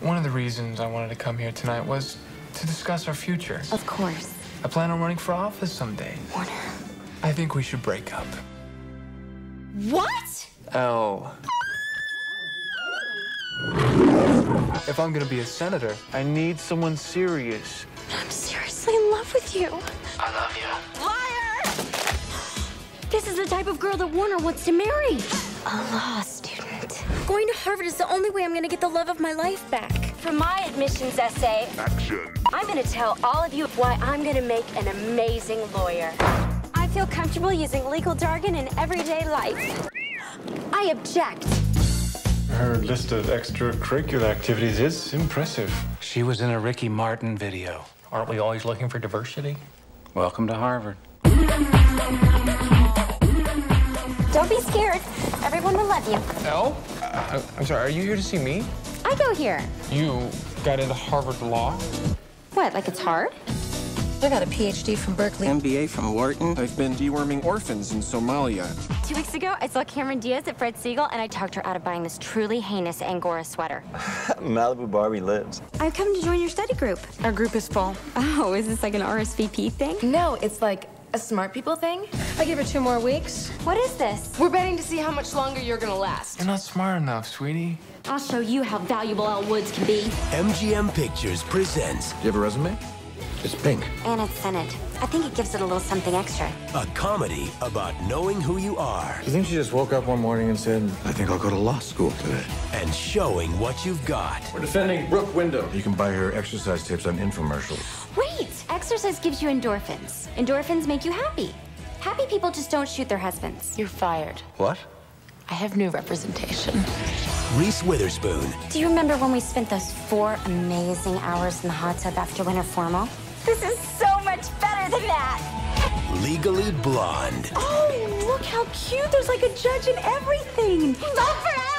One of the reasons I wanted to come here tonight was to discuss our future. Of course. I plan on running for office someday. Warner. I think we should break up. What? Oh. If I'm gonna be a senator, I need someone serious. I'm seriously in love with you. I love you. Liar! This is the type of girl that Warner wants to marry. A law student. Going to Harvard is the only way I'm gonna get the love of my life back. For my admissions essay, Action. I'm gonna tell all of you why I'm gonna make an amazing lawyer. I feel comfortable using legal jargon in everyday life. I object. Her list of extracurricular activities is impressive. She was in a Ricky Martin video. Aren't we always looking for diversity? Welcome to Harvard. Don't be scared. Everyone will love you. Elle? Uh, I'm sorry, are you here to see me? I go here. You got into Harvard Law? What, like it's hard? I got a PhD from Berkeley. MBA from Wharton. I've been deworming orphans in Somalia. Two weeks ago, I saw Cameron Diaz at Fred Segal, and I talked her out of buying this truly heinous Angora sweater. Malibu Barbie lives. I've come to join your study group. Our group is full. Oh, is this like an RSVP thing? No, it's like a smart people thing. I give her two more weeks. What is this? We're betting to see how much longer you're gonna last. You're not smart enough, sweetie. I'll show you how valuable Elle Woods can be. MGM Pictures presents Do you have a resume? It's pink. And it's scented. I think it gives it a little something extra. a comedy about knowing who you are Do you think she just woke up one morning and said, I think I'll go to law school today? and showing what you've got. We're defending Brooke Windham. You can buy her exercise tips on infomercials. Wait! Exercise gives you endorphins. Endorphins make you happy. Happy people just don't shoot their husbands. You're fired. What? I have new representation. Reese Witherspoon, Do you remember when we spent those four amazing hours in the hot tub after winter formal? This is so much better than that! Legally Blonde, Oh, look how cute! There's like a judge and everything! Love forever!